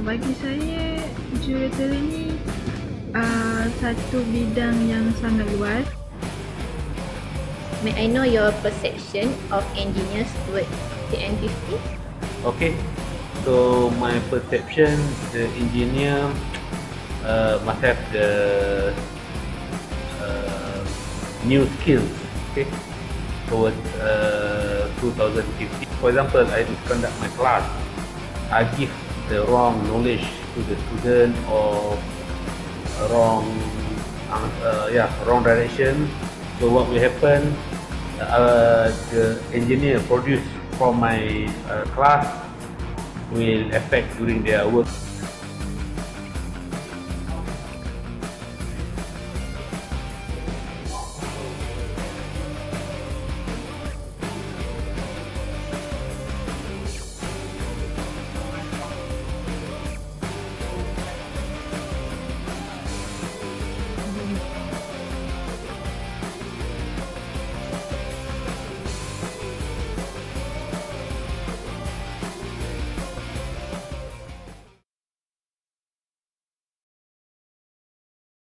bagi saya jurutera ni uh, satu bidang yang sangat luas. May I know your perception of engineers towards CN50? Okay, so my perception, the engineer uh, must have the uh, new skills. Okay, towards uh, 2050. For example, I conduct my class. I give the wrong knowledge to the student or wrong, uh, yeah, wrong direction. So what will happen? Uh, the engineer produced from my uh, class will affect during their work.